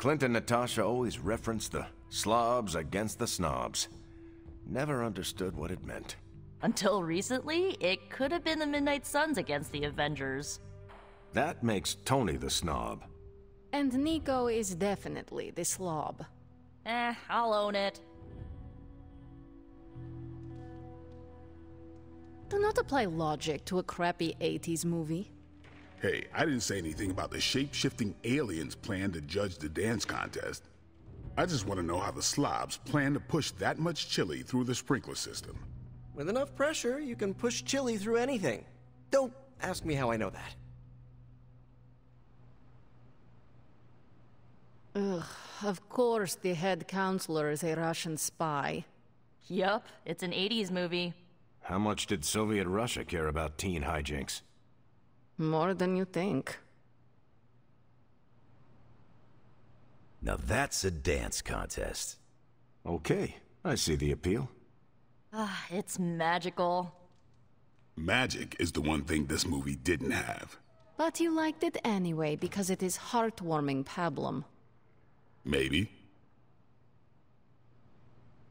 Clint and Natasha always referenced the slobs against the snobs. Never understood what it meant. Until recently, it could have been the Midnight Suns against the Avengers. That makes Tony the snob. And Nico is definitely the slob. Eh, I'll own it. Do not apply logic to a crappy 80s movie. Hey, I didn't say anything about the shape-shifting aliens plan to judge the dance contest. I just want to know how the slobs plan to push that much chili through the sprinkler system. With enough pressure, you can push chili through anything. Don't ask me how I know that. Ugh, of course the head counselor is a Russian spy. Yup, it's an 80s movie. How much did Soviet Russia care about teen hijinks? More than you think. Now that's a dance contest. Okay, I see the appeal. Ah, it's magical. Magic is the one thing this movie didn't have. But you liked it anyway because it is heartwarming pablum. Maybe.